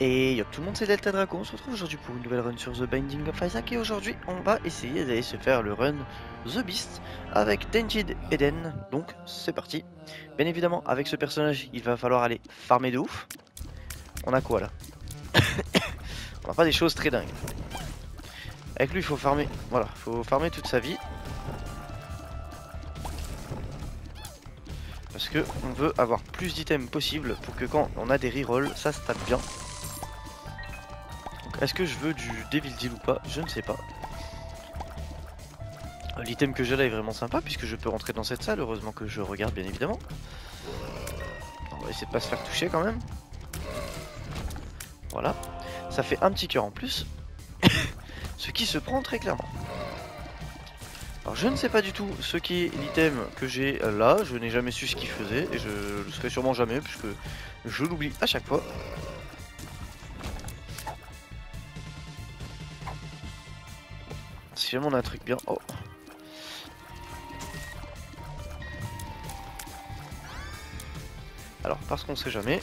Et yo tout le monde c'est Delta Draco, on se retrouve aujourd'hui pour une nouvelle run sur The Binding of Isaac et aujourd'hui on va essayer d'aller se faire le run The Beast avec Tainted Eden, donc c'est parti. Bien évidemment avec ce personnage il va falloir aller farmer de ouf. On a quoi là On a pas des choses très dingues. Avec lui il faut farmer, voilà, faut farmer toute sa vie. Parce que on veut avoir plus d'items possible pour que quand on a des rerolls, ça se tape bien. Est-ce que je veux du Devil Deal ou pas? Je ne sais pas. L'item que j'ai là est vraiment sympa puisque je peux rentrer dans cette salle, heureusement que je regarde bien évidemment. On va essayer de pas se faire toucher quand même. Voilà. Ça fait un petit cœur en plus. ce qui se prend très clairement. Alors je ne sais pas du tout ce qui est l'item que j'ai là, je n'ai jamais su ce qu'il faisait et je le ferai sûrement jamais puisque je l'oublie à chaque fois. Si jamais on a un truc bien... Oh Alors, parce qu'on sait jamais...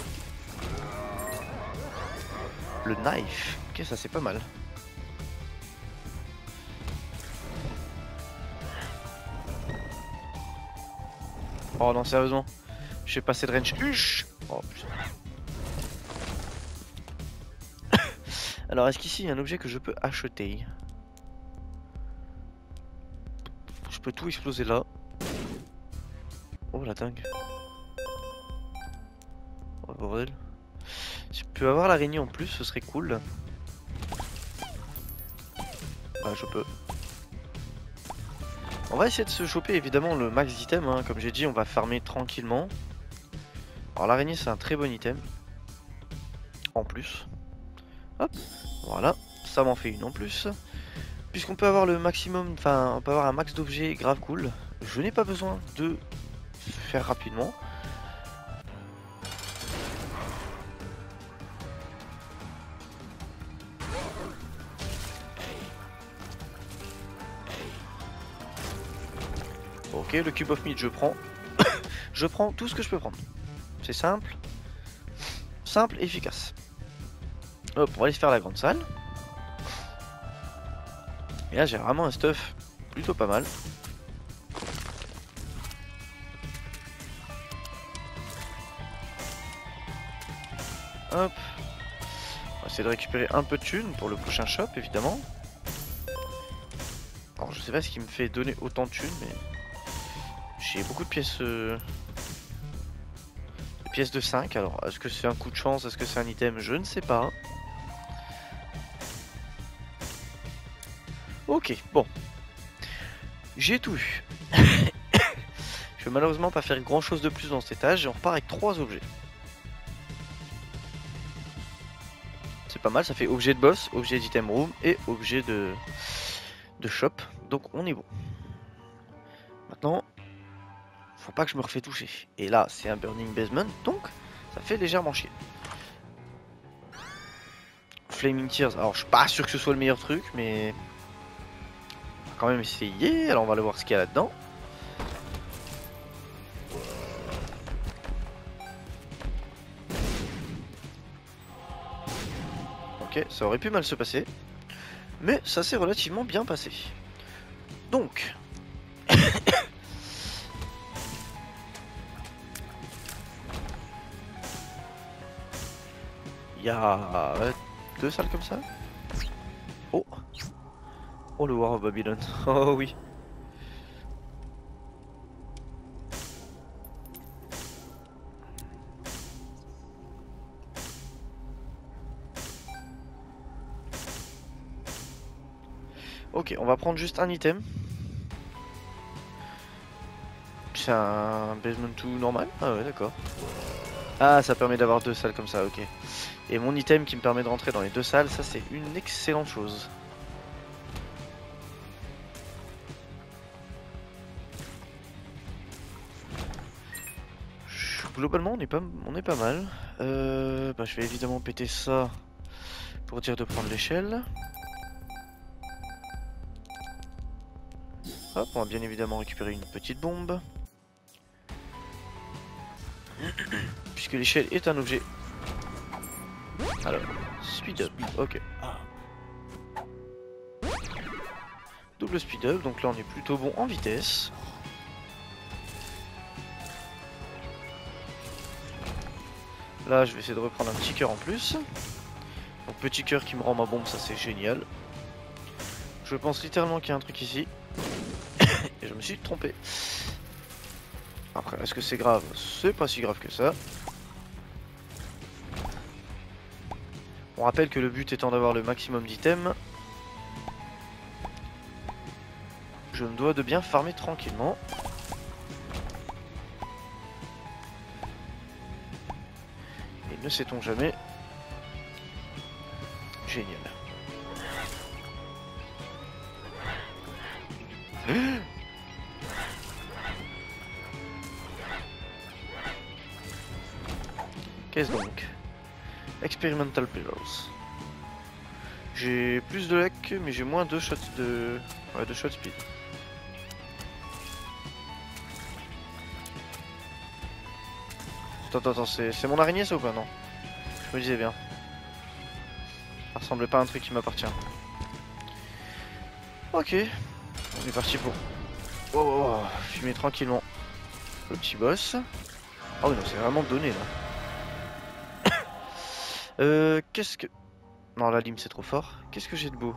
Le knife. Ok, ça c'est pas mal. Oh non, sérieusement. Je vais passer de range. Oh putain. Alors, est-ce qu'ici il y a un objet que je peux acheter? Tout exploser là. Oh la dingue. Oh je peux avoir l'araignée en plus, ce serait cool. Bah je peux. On va essayer de se choper évidemment le max d'items, hein. comme j'ai dit on va farmer tranquillement. Alors l'araignée c'est un très bon item. En plus. Hop, voilà, ça m'en fait une en plus. Puisqu'on peut avoir le maximum, enfin on peut avoir un max d'objets grave cool, je n'ai pas besoin de faire rapidement. Ok, le cube of meat je prends. je prends tout ce que je peux prendre. C'est simple. Simple, efficace. Hop, on va aller faire la grande salle. Et là j'ai vraiment un stuff plutôt pas mal. Hop. On va essayer de récupérer un peu de thunes pour le prochain shop évidemment. Alors je sais pas ce qui me fait donner autant de thunes mais j'ai beaucoup de pièces euh, de pièces de 5 alors est-ce que c'est un coup de chance? Est-ce que c'est un item? Je ne sais pas Ok, bon. J'ai tout vu. Je vais malheureusement pas faire grand chose de plus dans cet étage et on repart avec trois objets. C'est pas mal, ça fait objet de boss, objet d'item room et objet de, de shop. Donc on est bon. Maintenant, faut pas que je me refais toucher. Et là, c'est un burning basement, donc ça fait légèrement chier. Flaming Tears, alors je suis pas sûr que ce soit le meilleur truc, mais quand même essayer. Alors on va aller voir ce qu'il y a là-dedans. Ok, ça aurait pu mal se passer. Mais ça s'est relativement bien passé. Donc... Il y a deux salles comme ça Oh le War of Babylon, oh oui. Ok, on va prendre juste un item. C'est un basement tout normal Ah ouais, d'accord. Ah, ça permet d'avoir deux salles comme ça, ok. Et mon item qui me permet de rentrer dans les deux salles, ça c'est une excellente chose. Globalement on est pas, on est pas mal. Euh, bah, je vais évidemment péter ça pour dire de prendre l'échelle. Hop, on va bien évidemment récupérer une petite bombe. Puisque l'échelle est un objet Alors, speed up, ok. Double speed up, donc là on est plutôt bon en vitesse. Là je vais essayer de reprendre un petit cœur en plus. Donc petit cœur qui me rend ma bombe, ça c'est génial. Je pense littéralement qu'il y a un truc ici. Et je me suis trompé. Après, est-ce que c'est grave? C'est pas si grave que ça. On rappelle que le but étant d'avoir le maximum d'items. Je me dois de bien farmer tranquillement. Ne sait-on jamais. Génial. Qu'est-ce donc? Experimental Pillars. J'ai plus de luck, mais j'ai moins de shots de... Ouais, de shot speed. Attends, attends, c'est mon araignée ça ou pas? Non. Je me disais bien. Ça ressemblait pas à un truc qui m'appartient. Ok. On est parti pour... Oh, oh, oh, fumer tranquillement. Le petit boss. Ah oui, non, c'est vraiment donné là. euh, qu'est-ce que... Non, la lime c'est trop fort. Qu'est-ce que j'ai de beau?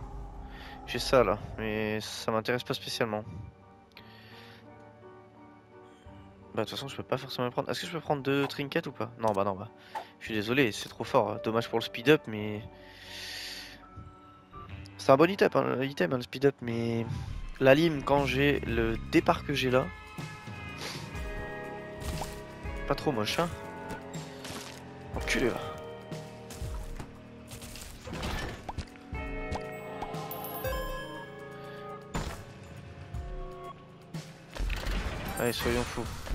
J'ai ça là, mais ça m'intéresse pas spécialement. Bah de toute façon je peux pas forcément prendre. Est-ce que je peux prendre deux trinkets ou pas? Non bah non bah. Je suis désolé, c'est trop fort. Hein. Dommage pour le speed up mais... C'est un bon item, hein, item hein, le speed up mais... La lime quand j'ai le départ que j'ai là... Pas trop moche hein. Enculé là. Allez, soyons fous.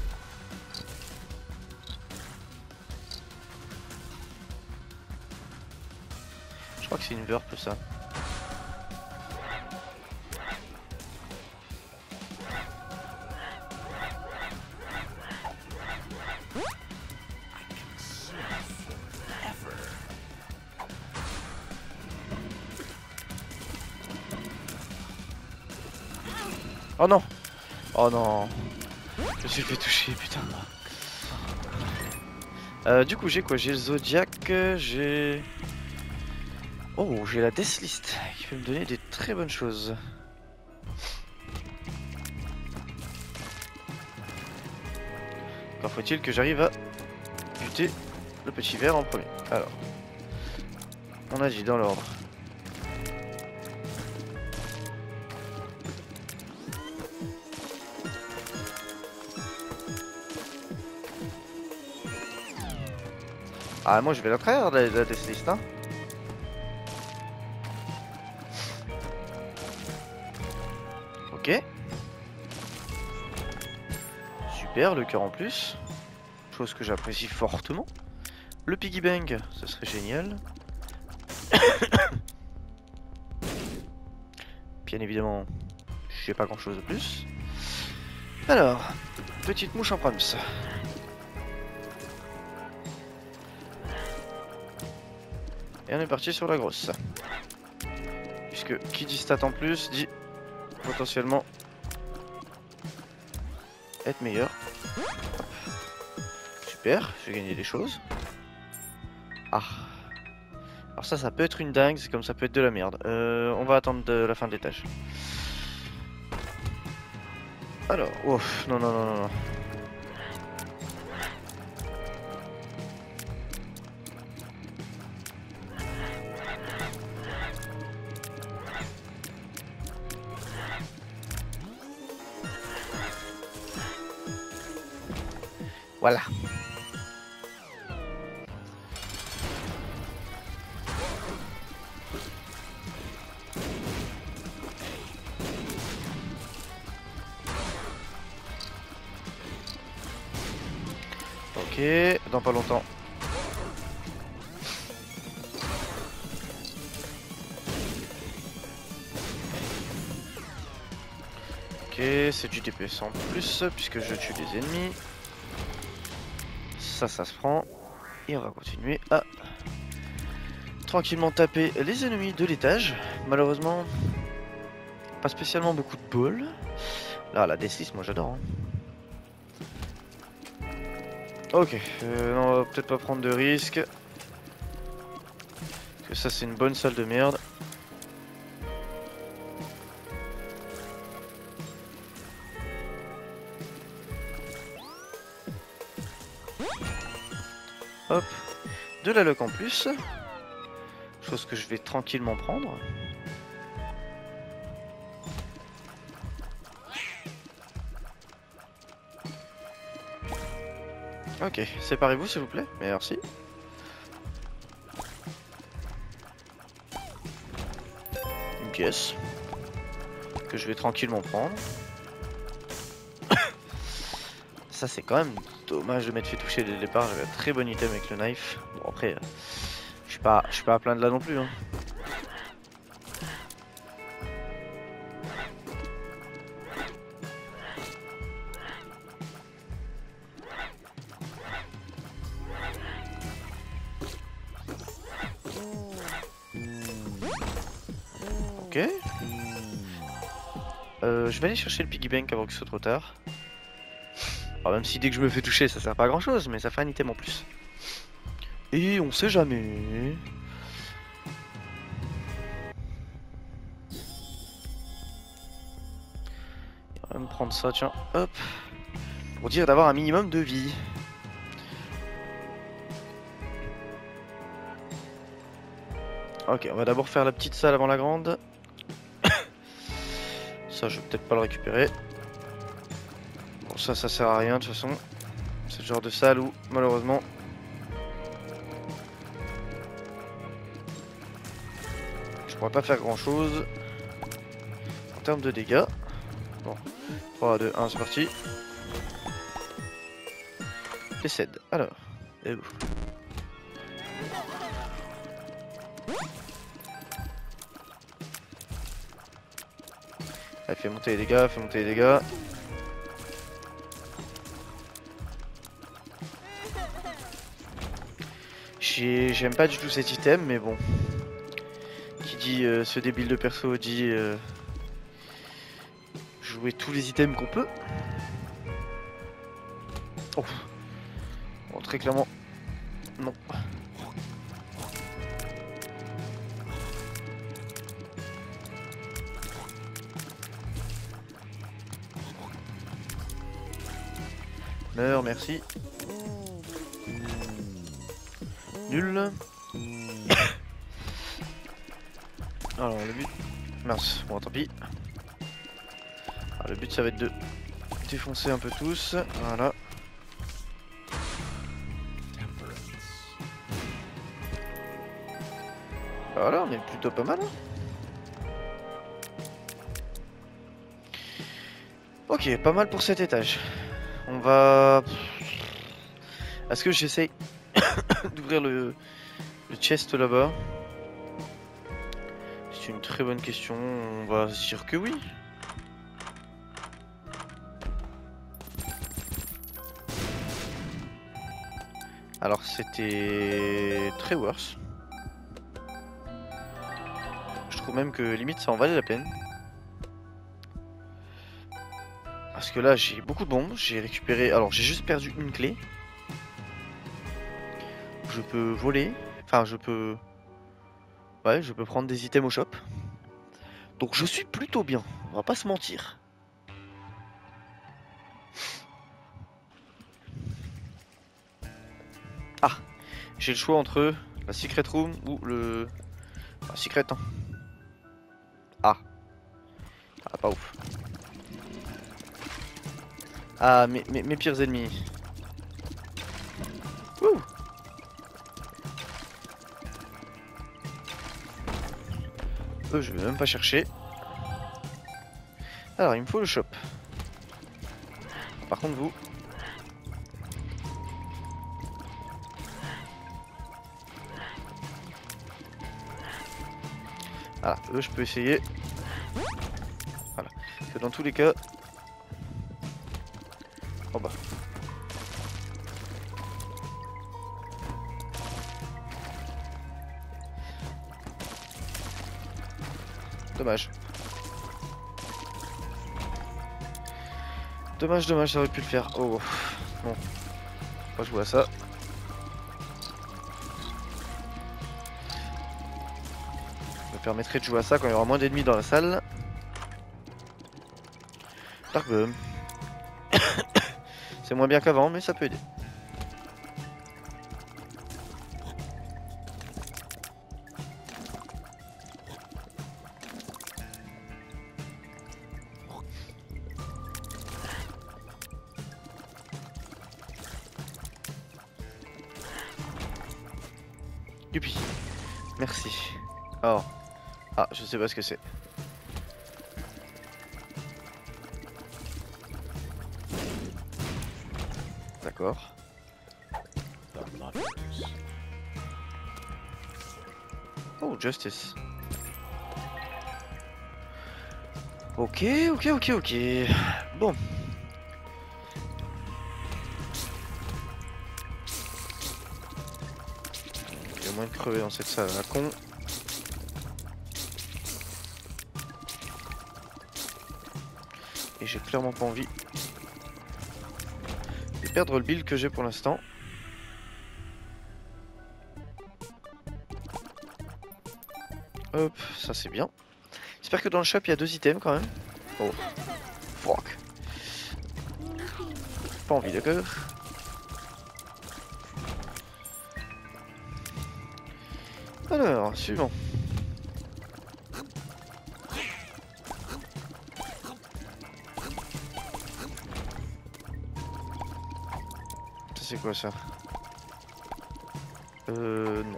Crois que c'est une verpe ça. Oh non Oh non Je suis fait toucher, putain. Euh, du coup, j'ai quoi? J'ai le Zodiac, j'ai... Oh, j'ai la Deathlist, qui peut me donner des très bonnes choses. Encore faut-il que j'arrive à buter le petit verre en premier. Alors, on a dit dans l'ordre. Ah, moi je vais la trahir la, la Deathlist, hein. Le cœur en plus. Chose que j'apprécie fortement. Le piggy bang, ce serait génial. Bien évidemment, j'ai pas grand chose de plus. Alors, petite mouche en proms. Et on est parti sur la grosse. Puisque qui dit stat en plus dit potentiellement être meilleur. Super, j'ai gagné des choses. Ah. Alors ça, ça peut être une dingue, c'est comme ça peut être de la merde. Euh, on va attendre la fin de l'étage. Alors, ouf, non, non, non, non, non. Voilà. Ok, dans pas longtemps. Ok, c'est du DPS en plus puisque je tue des ennemis ça, se prend. Et on va continuer à tranquillement taper les ennemis de l'étage. Malheureusement, pas spécialement beaucoup de balles. Là, la D6, moi j'adore. hein. Ok, euh, on va peut-être pas prendre de risques. Parce que ça, c'est une bonne salle de merde. La luck en plus. Chose que je vais tranquillement prendre. Ok, séparez-vous s'il vous plaît. Merci. Une pièce. Que je vais tranquillement prendre. Ça c'est quand même dommage de m'être fait toucher dès le départ. J'avais un très bon item avec le knife. Bon après, euh, je suis pas, je suis pas à plaindre là non plus. hein. Ok. Euh, je vais aller chercher le piggy bank avant que ce soit trop tard. Alors, même si dès que je me fais toucher ça sert pas à grand chose, mais ça fait un item en plus. Et on sait jamais. On va me prendre ça, tiens, hop. Pour dire d'avoir un minimum de vie. Ok, on va d'abord faire la petite salle avant la grande. ça, je vais peut-être pas le récupérer. Ça, ça sert à rien de toute façon. C'est le genre de salle où, malheureusement, je pourrais pas faire grand chose en termes de dégâts. Bon, 3, 2, 1, c'est parti. Décède. Alors, et où? Allez, fais monter les dégâts, fais monter les dégâts. J'ai- J'aime pas du tout cet item, mais bon. Qui dit euh, ce débile de perso dit euh, jouer tous les items qu'on peut. Oh. Bon, très clairement, non. Meurs, merci. Alors le but... Mince, bon tant pis. Alors, le but ça va être de défoncer un peu tous. Voilà. Voilà, on est plutôt pas mal. hein. Ok, pas mal pour cet étage. On va... Est-ce que j'essaye le, le chest là-bas C'est une très bonne question. On va se dire que oui. Alors c'était très worse. Je trouve même que limite ça en valait la peine. Parce que là j'ai beaucoup de bombes, j'ai récupéré... Alors j'ai juste perdu une clé. Je peux voler, enfin je peux... Ouais, je peux prendre des items au shop. Donc je suis plutôt bien, on va pas se mentir. Ah, j'ai le choix entre la secret room ou le... Secret, hein. Ah. Ah, pas ouf. Ah, mes pires ennemis. Eux, je vais même pas chercher. Alors, il me faut le shop. Par contre, vous. Ah, eux, je peux essayer. Voilà. Parce que dans tous les cas. Dommage. Dommage, dommage, ça aurait pu le faire. Oh, bon. On va jouer à ça. Ça me permettrait de jouer à ça quand il y aura moins d'ennemis dans la salle. Dark. C'est moins bien qu'avant, mais ça peut aider. Merci. Oh. Ah, je sais pas ce que c'est. D'accord. Oh, justice. Ok, ok, ok, ok. Bon. Crever dans cette salle à con. Et j'ai clairement pas envie de perdre le build que j'ai pour l'instant. Hop, ça c'est bien. J'espère que dans le shop il y a deux items quand même. Oh, fuck. Pas envie d'accord. Alors, suivant. Ça c'est quoi ça? Euh non.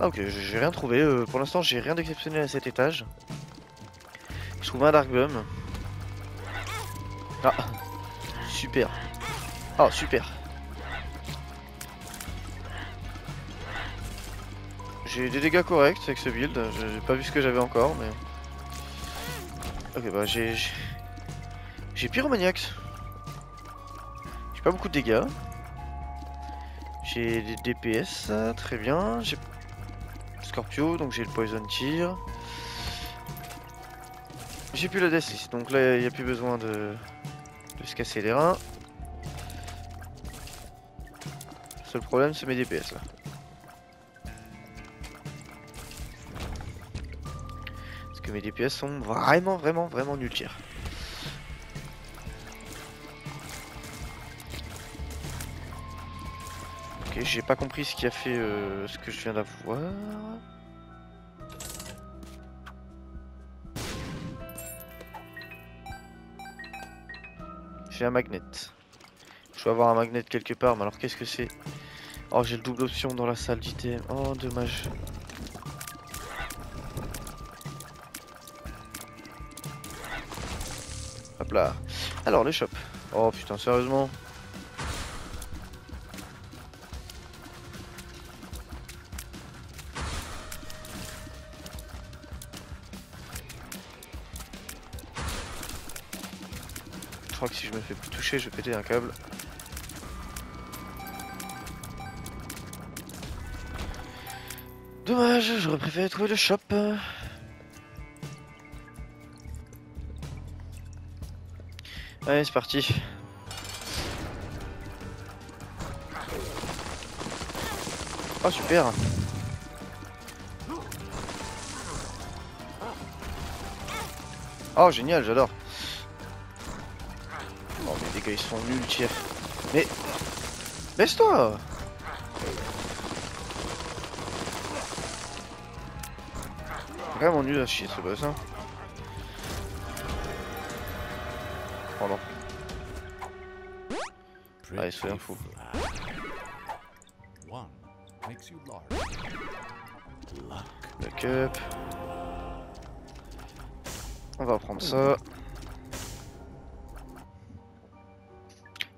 Ah ok, j'ai rien trouvé. euh, pour l'instant j'ai rien d'exceptionnel à cet étage. Je trouve un Dark Bum. Ah super. Oh super. J'ai des dégâts corrects avec ce build, j'ai pas vu ce que j'avais encore mais... Ok bah j'ai... j'ai- Pyromaniax. J'ai pas beaucoup de dégâts. J'ai des DPS, très bien. J'ai Scorpio, donc j'ai le Poison Tear. J'ai plus la Death donc là il n'y a plus besoin de... de se casser les reins. Le seul problème c'est mes DPS là. Mes DPS sont vraiment, vraiment, vraiment nuls tiers. Ok, j'ai pas compris ce qui a fait euh, ce que je viens d'avoir. J'ai un magnet. Je dois avoir un magnet quelque part, mais alors qu'est-ce que c'est? Oh, j'ai le double option dans la salle d'ITM. Oh, dommage. Alors, le shop. Oh putain, sérieusement Je crois que si je me fais plus toucher, je vais péter un câble. Dommage, j'aurais préféré trouver le shop. Allez, c'est parti. Oh, super. Oh, génial, j'adore. Oh, mais les gars, ils sont nuls, tiens. Mais... Baisse-toi Vraiment nul à chier ce boss, hein. Soyons fous. On va prendre ça.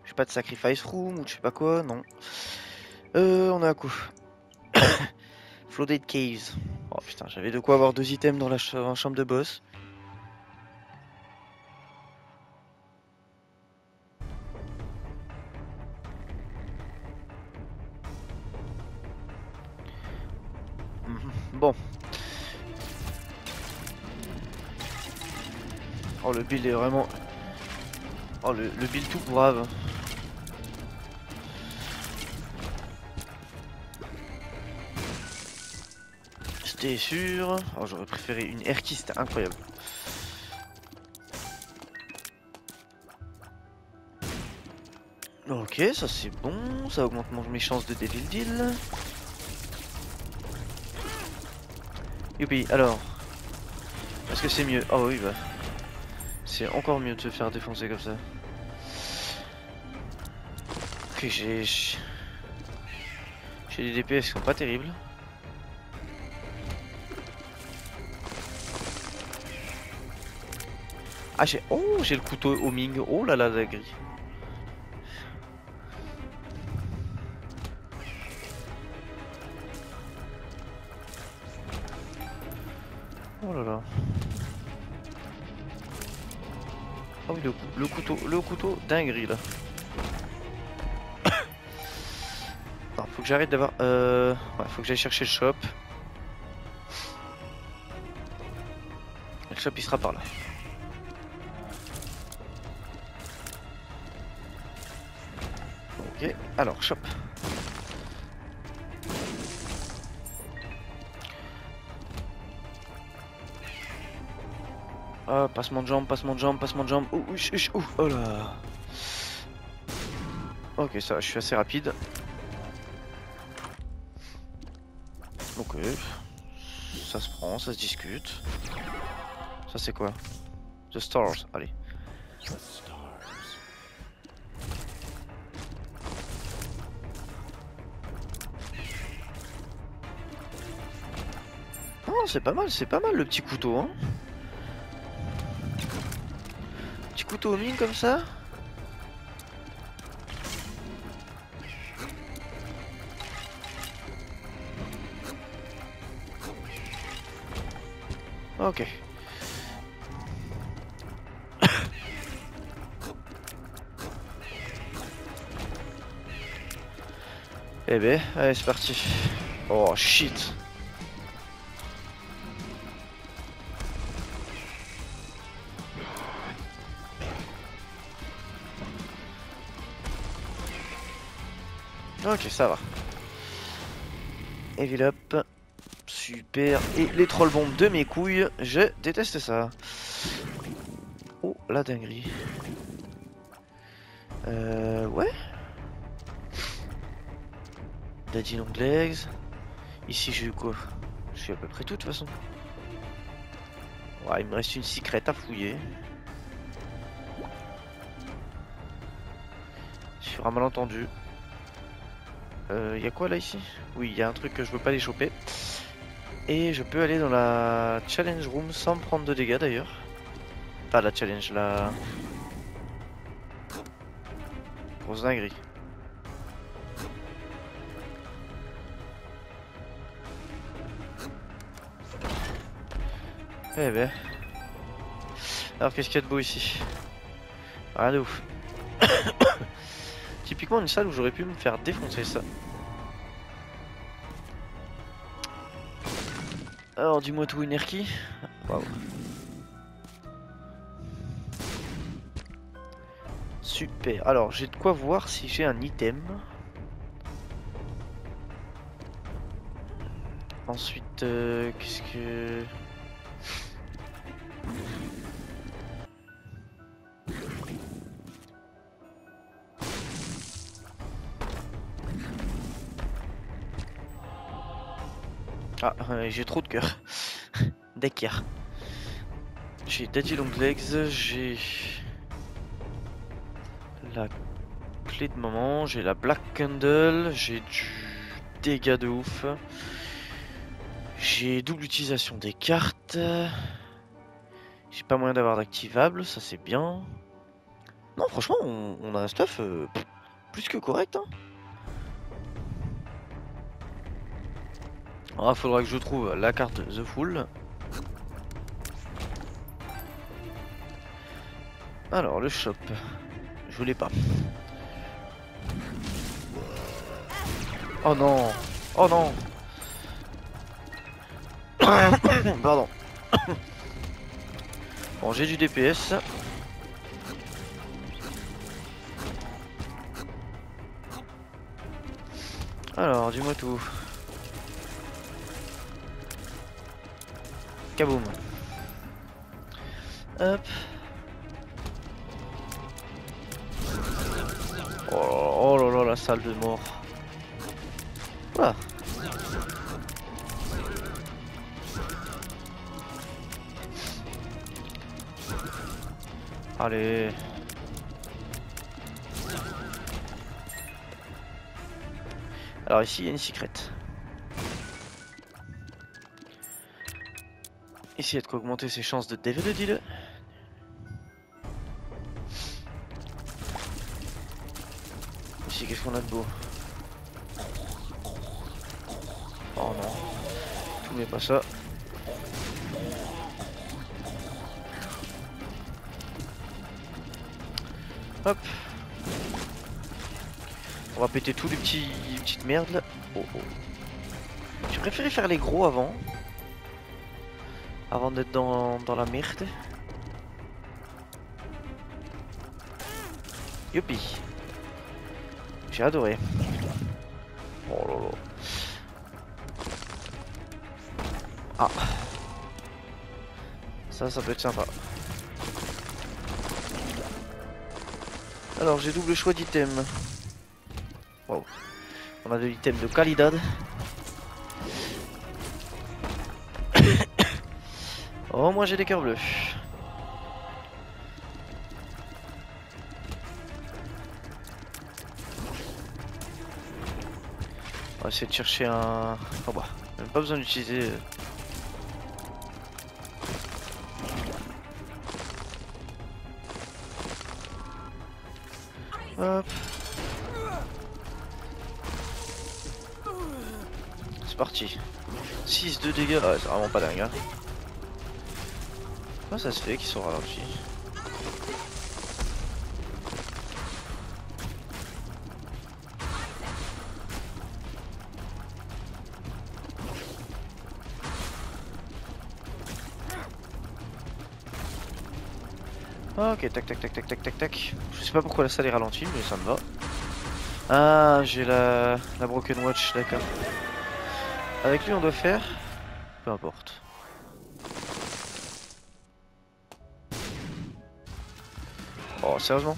J'ai pas de sacrifice room ou je sais pas quoi, non. Euh, on a un coup. Flooded Caves. Oh putain, j'avais de quoi avoir deux items dans la ch- dans la chambre de boss. Oh le build est vraiment... Oh le, build tout brave. C'était sûr. Oh j'aurais préféré une air key, c'était incroyable. Ok, ça c'est bon, ça augmente mes chances de Devil Deal. Youpi, alors. Est-ce que c'est mieux? Oh oui, bah. C'est encore mieux de se faire défoncer comme ça. Ok, j'ai. J'ai des DPS qui sont pas terribles. Ah, j'ai. Oh, j'ai le couteau au Ming. Oh là là, la grille. Le couteau dinguerie là. Alors, faut que j'arrête d'avoir. Euh... Ouais, faut que j'aille chercher le shop. Le shop il sera par là. Ok, alors shop. Passement de jambe, passement de jambe, passement de jambe. Ouh, ouh, ouh, oh là. Ok, ça, je suis assez rapide. Ok. Ça se prend, ça se discute. Ça, c'est quoi? The Stars, allez. Oh, c'est pas mal, c'est pas mal le petit couteau, hein. Couteau au mine comme ça. Ok. Eh ben, allez, c'est parti. Oh shit. Ok, ça va. Evil up. Super. Et les troll bombes de mes couilles, je déteste ça. Oh, la dinguerie. Euh, ouais. Daddy long legs. Ici, j'ai eu quoi? Je suis à peu près tout de toute façon. Ouais, il me reste une secrète à fouiller. Sur un malentendu. Euh, y a quoi là ici? Oui, il y a un truc que je veux pas les choper. Et je peux aller dans la challenge room sans prendre de dégâts d'ailleurs. Pas la challenge, la... Grosse dinguerie. Eh ben. Alors qu'est-ce qu'il y a de beau ici? Rien de ouf. Typiquement une salle où j'aurais pu me faire défoncer ça. Alors dis-moi tout une Erki. Waouh. Super. Alors j'ai de quoi voir si j'ai un item. Ensuite, euh, qu'est-ce que... j'ai trop de cœur. D'accord. J'ai Daddy Long Legs, j'ai la clé de moment, j'ai la Black Candle, j'ai du dégât de ouf. J'ai double utilisation des cartes. J'ai pas moyen d'avoir d'activable, ça c'est bien. Non, franchement, on, a un stuff euh, plus que correct. Hein. Ah, faudra que je trouve la carte The Fool. Alors, le shop. Je voulais pas. Oh non Oh non Pardon. Bon, j'ai du DPS. Alors, dis-moi tout. Hop. Oh, oh là là, la salle de mort. Allez. Alors ici il y a une secret. Ici il y a de quoi augmenter ses chances de DVD dis-le. Ici qu'est-ce qu'on a de beau? Oh non. Tout n'est pas ça. Hop. On va péter tous les petits petites merdes là. Oh oh. J'ai préféré faire les gros avant. Avant d'être dans, la merde. Youpi. J'ai adoré. Oh là. Ah. Ça, ça peut être sympa. Alors, j'ai double choix d'items. Wow. On a de l'item de qualité. Oh, moi j'ai des cœurs bleus. On va essayer de chercher un... Oh bah, pas besoin d'utiliser... euh, Hop. C'est parti. 6 de dégâts, ouais, c'est vraiment pas dingue. Hein. Ça se fait qu'ils sont ralentis Ok, tac tac tac tac tac tac tac. Je sais pas pourquoi la salle est ralentie, mais ça me va. Ah, j'ai la, la Broken Watch, d'accord. Avec lui, on doit faire. Peu importe. Sérieusement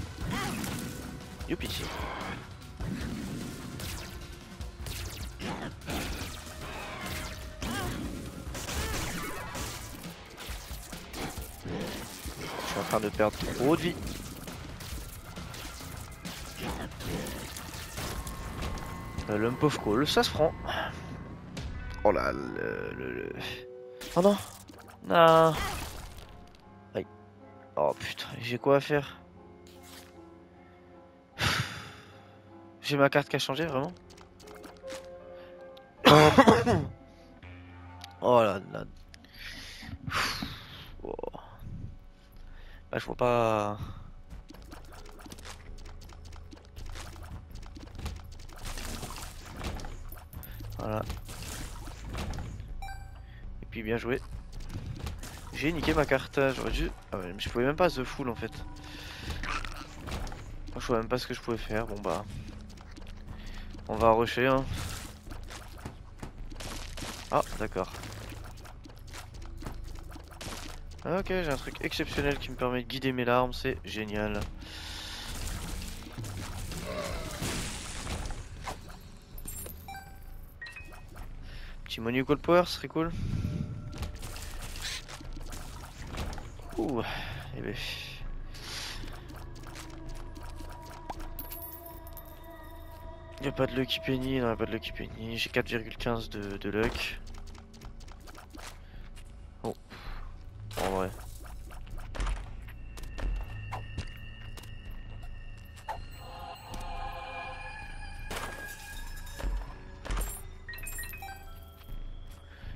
Youpi. Je suis en train de perdre trop de vie. Lump of Coal, ça se prend. Oh là, le, le, le- Oh non Non Aïe. Oh putain, j'ai quoi à faire? J'ai ma carte qui a changé, vraiment Oh là là. Oh. Là, je vois pas... Voilà. Et puis bien joué. J'ai niqué ma carte, j'aurais dû... Ah ouais, mais je pouvais même pas The Full en fait. Moi, je vois même pas ce que je pouvais faire, bon bah... On va rusher hein. Ah, d'accord. Ah, Ok, j'ai un truc exceptionnel qui me permet de guider mes larmes, c'est génial. Petit menu Cold Power, serait cool. Ouh, eh ben. Y a pas de Lucky Penny, non, y a pas de Lucky Penny. J'ai 4,15 de, de luck. Oh, en vrai.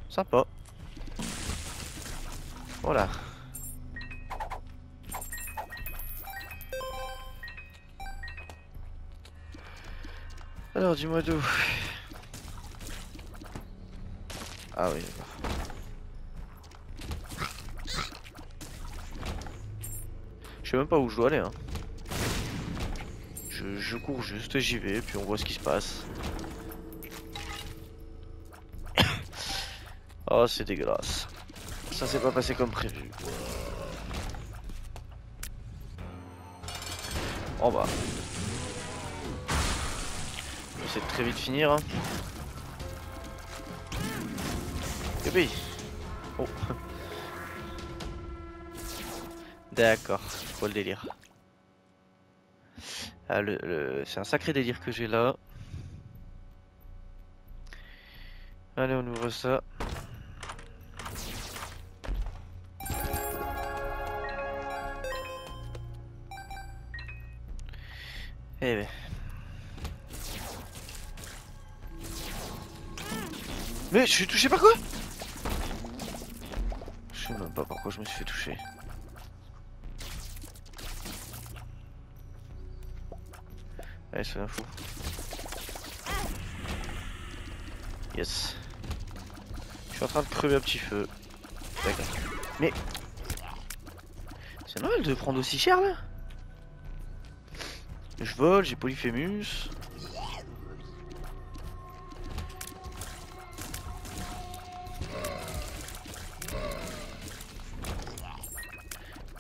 Sympa. Voilà. du mois d'août. Ah oui, Je sais même pas où je dois aller. Hein. Je, je cours juste, j'y vais, puis on voit ce qui se passe. oh, c'est dégueulasse. Ça s'est pas passé comme prévu. En bas. Très vite finir. Hein. Oui. Oh. D'accord, quoi le délire ah, le, le- C'est un sacré délire que j'ai là. Allez, on ouvre ça. Eh ben. Mais je suis touché par quoi? Je sais même pas pourquoi je me suis fait toucher. Allez, c'est un fou. Yes. Je suis en train de crever un petit feu. D'accord. Mais... C'est normal de prendre aussi cher là Je vole, j'ai Polyphémus.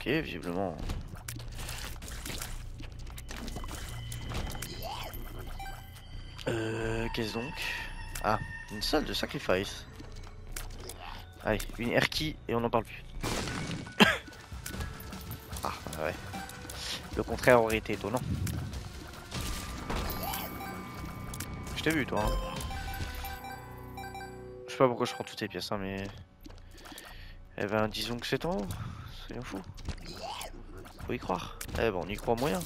Visiblement. Euh, qu'est-ce donc? Ah, une salle de sacrifice. Allez, une air et on n'en parle plus. ah, ouais. Le contraire aurait été étonnant. Je t'ai vu, toi. hein. Je sais pas pourquoi je prends toutes ces pièces, hein, mais. Eh ben, disons que c'est en haut. Soyons fous. Faut y croire. Eh ben, on y croit moyen.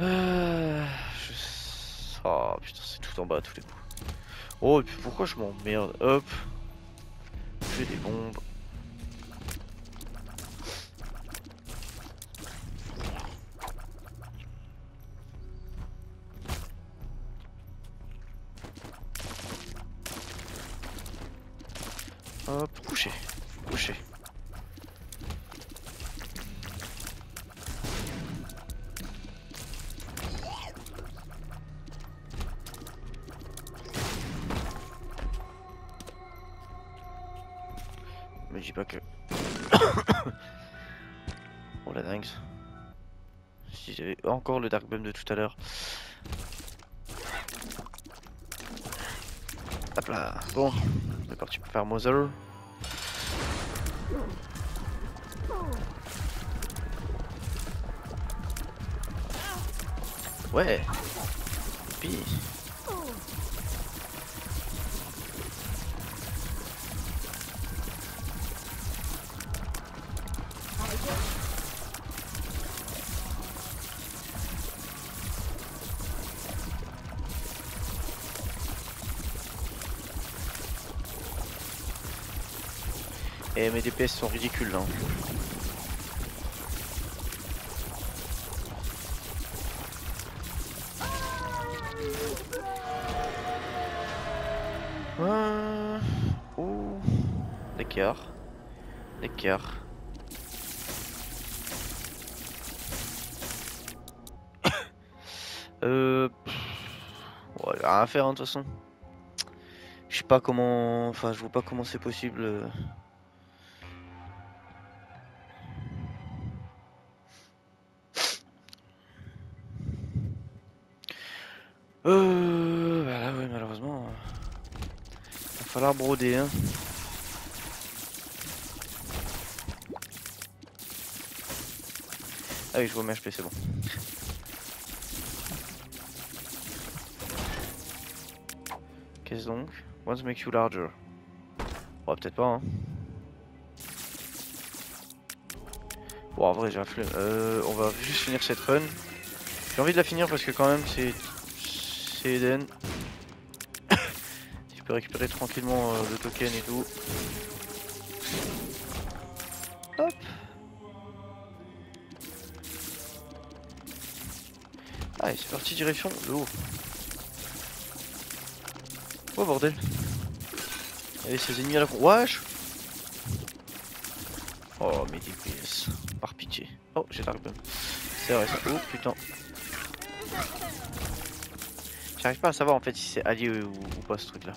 Euh. Oh putain, c'est tout en bas, tous les coups. Oh, et puis pourquoi je m'emmerde? Hop. J'ai des bombes. Couché, couché. Me dis pas que. oh la dingue. Si j'avais encore le Dark Bum de tout à l'heure. Hop là. Bon, on est parti pour faire Mother. Ouais. Puis. Et mes DPS sont ridicules là. Euh. Ouais, rien à faire hein, de toute façon. Je sais pas comment. Enfin, je vois pas comment c'est possible. euh. Euh, bah là, malheureusement, euh, va falloir broder, hein. Ah oui, je vois mes HP, c'est bon. Qu'est-ce donc? Once make you larger. Ouais, peut-être pas, hein. Bon, en vrai, j'ai un flemme. Euh, on va juste finir cette run. J'ai envie de la finir parce que quand même, c'est c'est Eden. Je peux récupérer tranquillement euh, le token et tout. Direction le haut. Oh bordel. Allez, ces ennemis à la con. Wesh Oh, mes DPS. Par pitié. Oh, j'ai l'arc C'est vrai ça. Oh putain. J'arrive pas à savoir en fait si c'est allié ou pas ce truc là.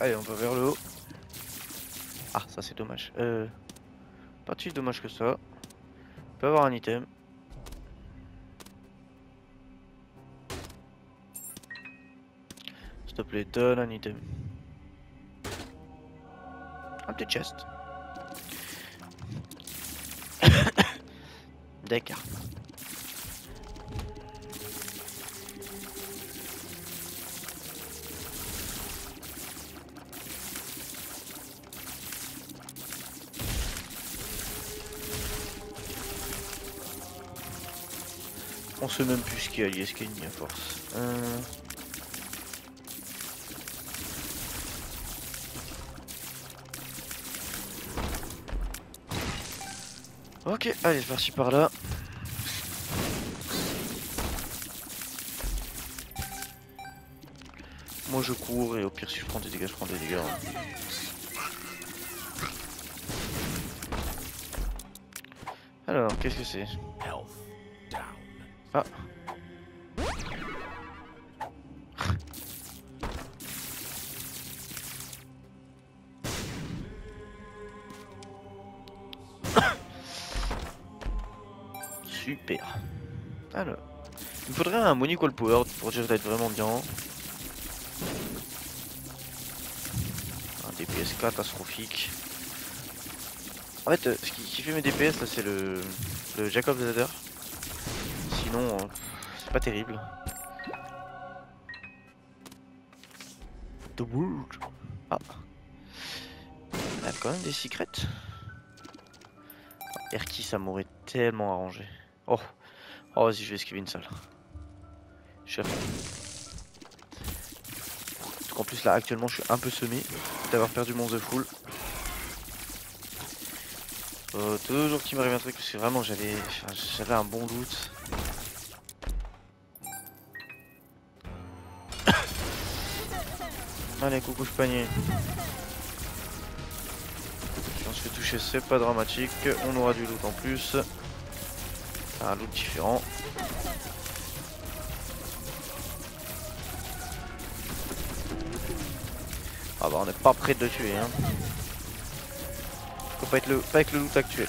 Allez, on va vers le haut. Ah, ça c'est dommage. Euh, pas si dommage que ça. On peut avoir un item. S'il te plaît, donne un item. Un petit chest. D'accord. Sait même plus ce qu'il y a lié, ce qu'il y a à force. Euh... Ok, allez, c'est parti par là. Moi je cours et au pire si je prends des dégâts, je prends des dégâts. hein. Alors, qu'est-ce que c'est? Super. Alors. Il me faudrait un Money Call Power pour dire d'être vraiment bien. Un DPS catastrophique. En fait, euh, ce qui, qui fait mes DPS là, c'est le, le Jacob Zader. Sinon, euh, c'est pas terrible. The World. Ah. Il y a quand même des secrets. Erki, ça m'aurait tellement arrangé. Oh. Oh, vas-y, je vais esquiver une salle. Je fond. Parce qu'en plus, là, actuellement, je suis un peu semé d'avoir perdu mon The Full. Euh, toujours qu'il m'arrive un truc parce que vraiment j'avais j'avais un bon doute. Allez coucou panier. Si on se fait toucher c'est pas dramatique, on aura du loot en plus. Un loot différent. Ah bah on n'est pas prêt de tuer hein. Faut pas être le pas avec le loot actuel.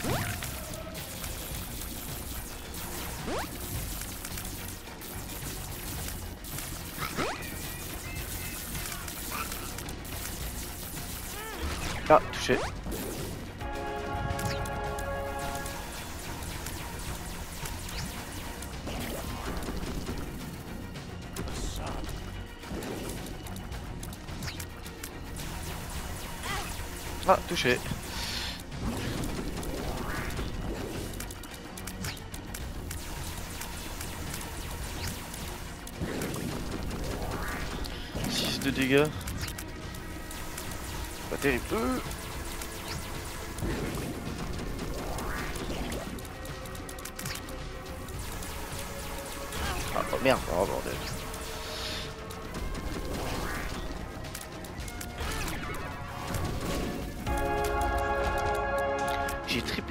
Ah, touché. Ah, touché. De dégâts. Pas terrible. Euh. Ah oh merde, oh bordel.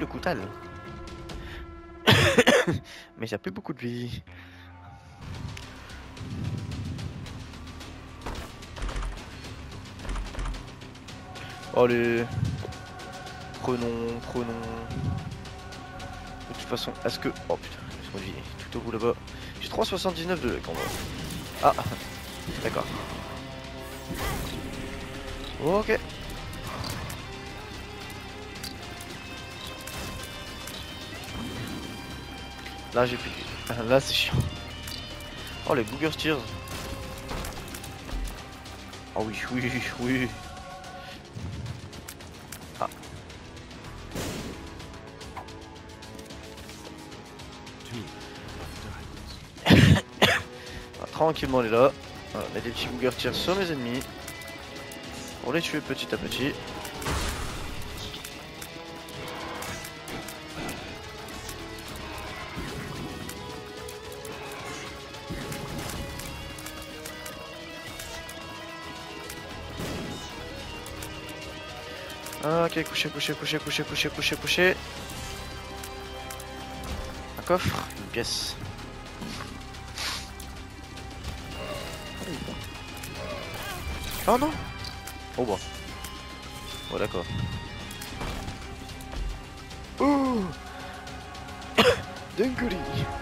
Coutal. Mais j'ai plus beaucoup de vie. Allez. Prenons, prenons. De toute façon, est-ce que... Oh putain, laisse-moi vie tout au bout là-bas? J'ai 3,79 de combat. Ah, d'accord. Ok. Là j'ai plus de... Là c'est chiant. Oh les Booger Tears. Oh oui, oui, oui. Ah. ah. tranquillement on est là. Voilà, on met des petits Booger Tears sur les ennemis. Pour les tuer petit à petit. Ok, couché, couché, couché, couché, couché, couché, couché. Un coffre, une pièce. Oh non Oh bon. Oh d'accord. Ouh Dinguerie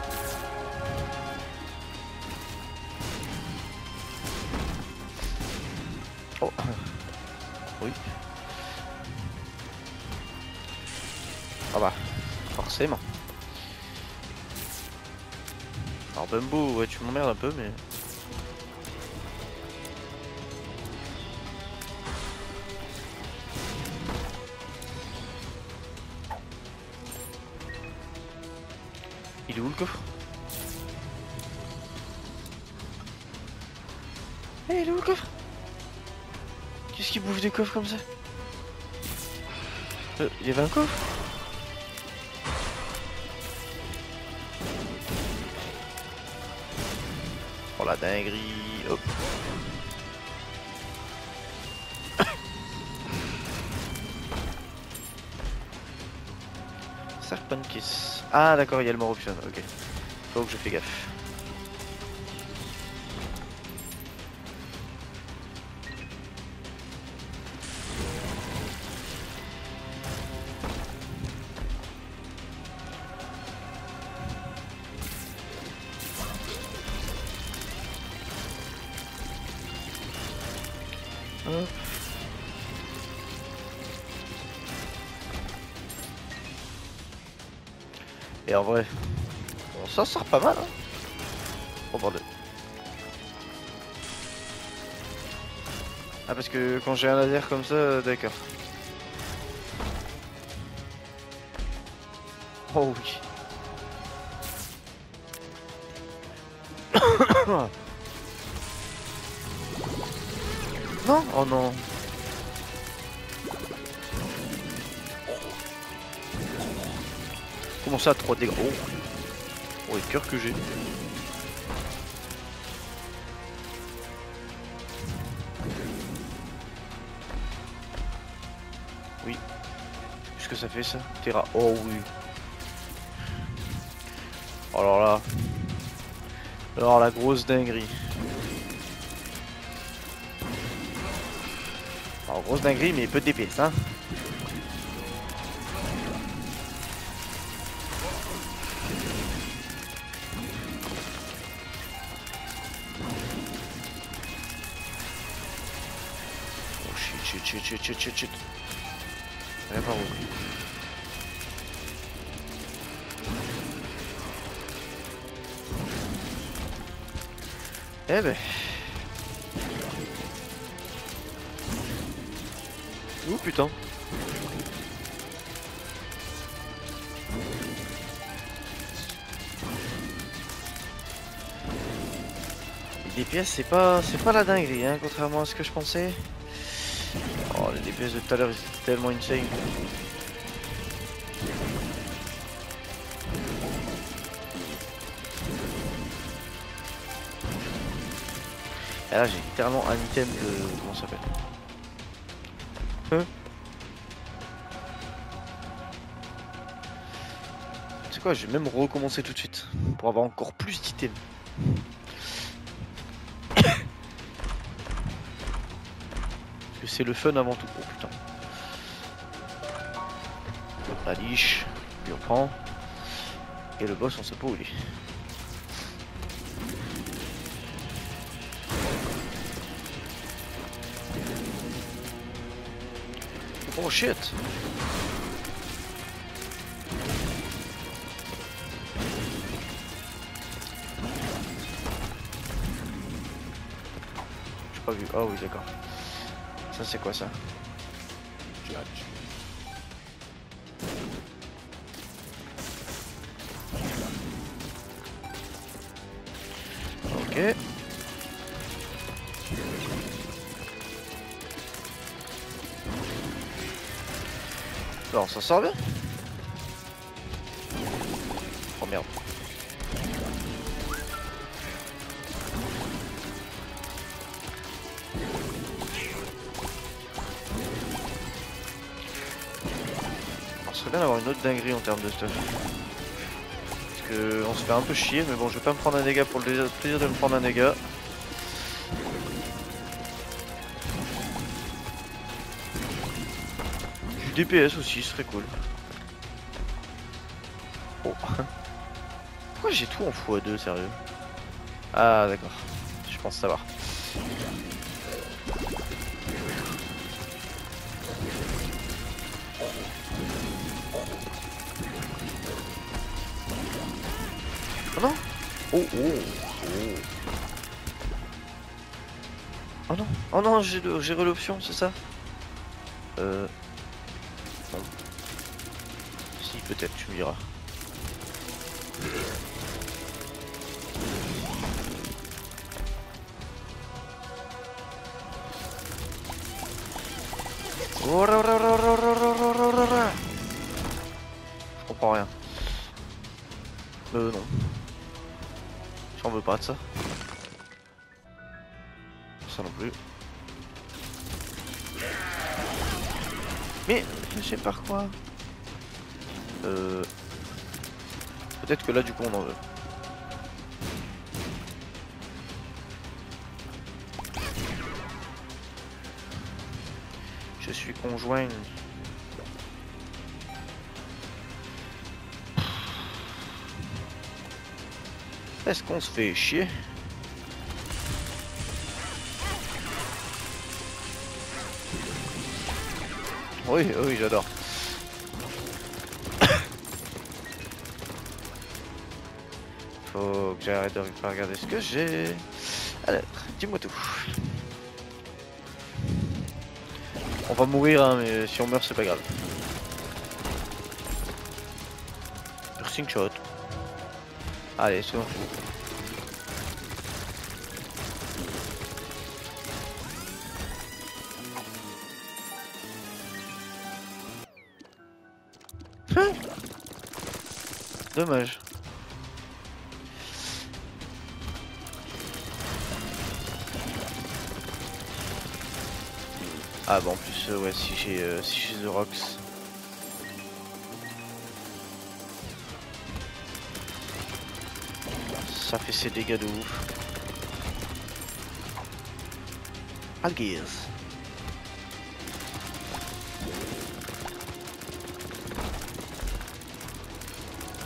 Bumbo, ouais tu m'emmerdes un peu mais... Il est où le coffre? Eh, il est où le coffre? Qu'est-ce qu'il bouffe des coffres comme ça? Euh, Il y avait un coffre? Dinguerie Hop Serpent Kiss. Ah d'accord, il y a le mort option, ok. Faut que je fais gaffe. En vrai, on s'en sort pas mal. Hein oh bordel. Ah parce que quand j'ai un laser comme ça, euh, d'accord. Oh oui. Ça 3 dégâts Oh, oh les cœurs que j'ai. Oui. Qu'est-ce que ça fait ça? Terra. Oh oui. Oh, alors là. Alors la grosse dinguerie. Alors grosse dinguerie mais peu d'épices hein. Shit shit shit shit shit. Viens par où Eh ben. Ouh putain. Les DPS c'est pas c'est pas la dinguerie hein, contrairement à ce que je pensais. De tout à l'heure ils étaient tellement insane. Et là j'ai littéralement un item de. comment ça s'appelle Hein C'est quoi, je vais même recommencer tout de suite pour avoir encore plus d'items. C'est le fun avant tout. Oh putain. La liche, lui on prend. Et le boss on sait pas où. Oh shit J'ai pas vu. Oh oui d'accord. Ça c'est quoi ça Ok. Bon, ça sort bien autre dinguerie en termes de stuff. Parce que on se fait un peu chier, mais bon, je vais pas me prendre un dégât pour le plaisir- de me prendre un dégât. Du DPS aussi, ce serait cool. Oh. Pourquoi j'ai tout en x2, sérieux? Ah, d'accord. Je pense savoir. j'ai re l'option, c'est ça Euh... Si, peut-être, tu me diras. Je comprends rien. Euh, non. J'en veux pas de ça. Par quoi. Euh... Peut-être que là, du coup, on en veut. Je suis conjoint. Est-ce qu'on se fait chier? Oui, oui, j'adore. Faut que j'arrête de regarder ce que j'ai. Alors, dis-moi tout. On va mourir, hein, mais si on meurt, c'est pas grave. Piercing shot. Allez, c'est bon. Dommage. Ah bah en plus euh, ouais si j'ai euh, si j'ai The Rocks. Ça fait ses dégâts de ouf. Algiers.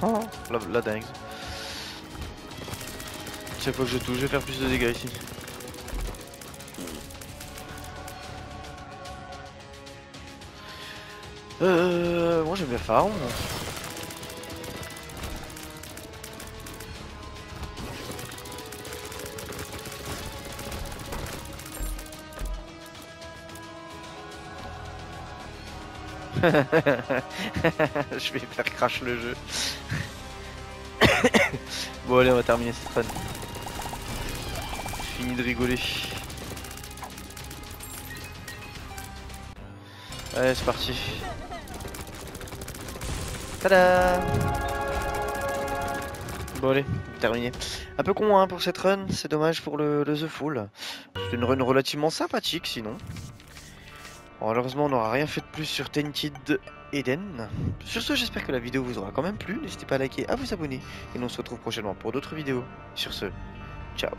Oh, la, dingue. Chaque fois que je touche, je vais faire plus de dégâts ici. Euh, moi j'aime bien farm. je vais faire crash le jeu. Bon allez on va terminer cette run. Fini de rigoler. Allez c'est parti. Tada Bon allez, terminé. Un peu con hein, pour cette run, c'est dommage pour le, The Fool. C'est une run relativement sympathique sinon. Malheureusement on n'aura rien fait de plus sur Tainted Eden. Sur ce j'espère que la vidéo vous aura quand même plu. N'hésitez pas à liker, à vous abonner. Et on se retrouve prochainement pour d'autres vidéos. Sur ce, ciao